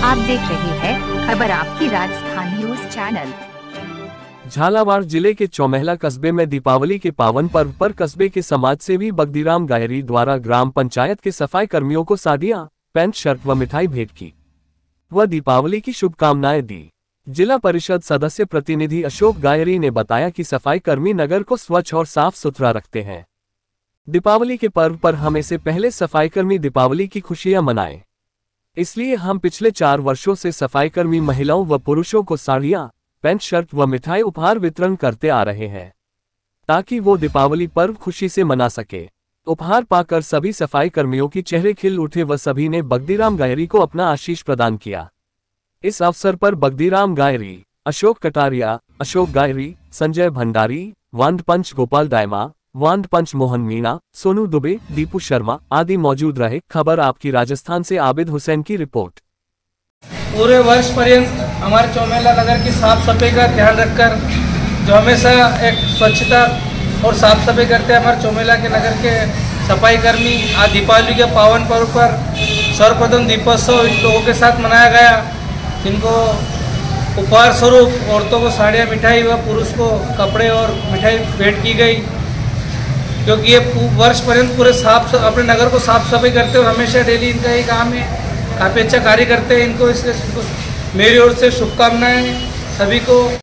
आप देख रहे हैं खबर आपकी राजस्थान न्यूज़ चैनल। झालावाड़ ज़िले के चौमहला कस्बे में दीपावली के पावन पर्व पर कस्बे के समाज सेवी बगदीराम गायरी द्वारा ग्राम पंचायत के सफ़ाई कर्मियों को सादियाँ, पेंट, शर्ट व मिठाई भेंट की व दीपावली की शुभकामनाएँ दी। जिला परिषद सदस्य प्रतिनिधि अशोक गायरी ने बताया कि सफ़ाई कर्मी नगर को स्वच्छ और साफ़ सुथरा रखते हैं। दीपावली के पर्व पर हमें से पहले सफ़ाई कर्मी दीपावली की खुशियाँ मनाएँ। इसलिए हम पिछले चार वर्षों से सफाईकर्मी महिलाओं व पुरुषों को साड़ियाँ, पेंट शर्ट व मिठाई उपहार वितरण करते आ रहे हैं, ताकि वो दीपावली पर्व खुशी से मना सके। उपहार पाकर सभी सफ़ाई कर्मियों की चेहरे खिल उठे व सभी ने बगदीराम गायरी को अपना आशीष प्रदान किया। इस अवसर पर बगदीराम गायरी, अशोक कटारिया, अशोक गायरी, संजय भंडारी वांद पंच गोपाल दायमा वांद पंच मोहन मीणा, सोनू दुबे, दीपू शर्मा आदि मौजूद रहे। खबर आपकी राजस्थान से आबिद हुसैन की रिपोर्ट। पूरे वर्ष पर्यंत हमारे चौमेला नगर की साफ़ सफ़ाई का ध्यान रखकर जो हमेशा एक स्वच्छता और साफ़ सफ़ाई करते हैं हमारे चौमेला के नगर के सफ़ाई कर्मी आज दीपावली के पावन पर्व पर सर्वप्रथम दीपोत्सव इन लोगों के साथ मनाया गया, जिनको उपहार स्वरूप औरतों को साड़ियाँ, मिठाई व पुरुष को कपड़े और मिठाई भेंट की गई। क्योंकि ये वर्ष पर्यंत पूरे साफ़ अपने नगर को साफ़ सफ़ाई करते हुए हमेशा डेली इनका ये काम है। काफ़ी अच्छा कार्य करते हैं इनको, इसलिए मेरी ओर से शुभकामनाएँ सभी को।